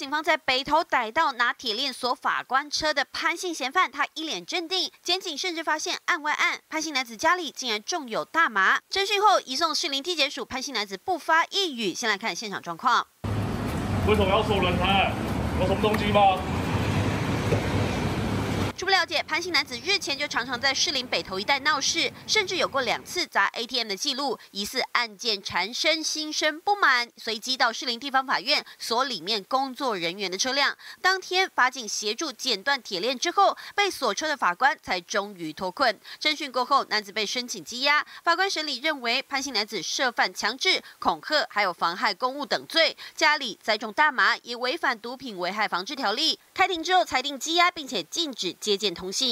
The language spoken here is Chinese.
警方在北投逮到拿铁链锁法官车的潘姓嫌犯，他一脸镇定。检警甚至发现案外案，潘姓男子家里竟然种有大麻。侦讯后移送士林地检署，潘姓男子不发一语。先来看现场状况。为什么要锁轮胎？有什么东西吗？初步了解，潘姓男子日前就常常在士林北投一带闹事，甚至有过两次砸 ATM 的记录，疑似案件缠身，心生不满，随即到士林地方法院锁里面工作人员的车辆。当天法警协助剪断铁链之后，被锁车的法官才终于脱困。侦讯过后，男子被申请羁押。法官审理认为，潘姓男子涉犯强制、恐吓，还有妨害公务等罪，家里栽种大麻，也违反毒品危害防治条例。开庭之后裁定羁押，并且禁止接见同性。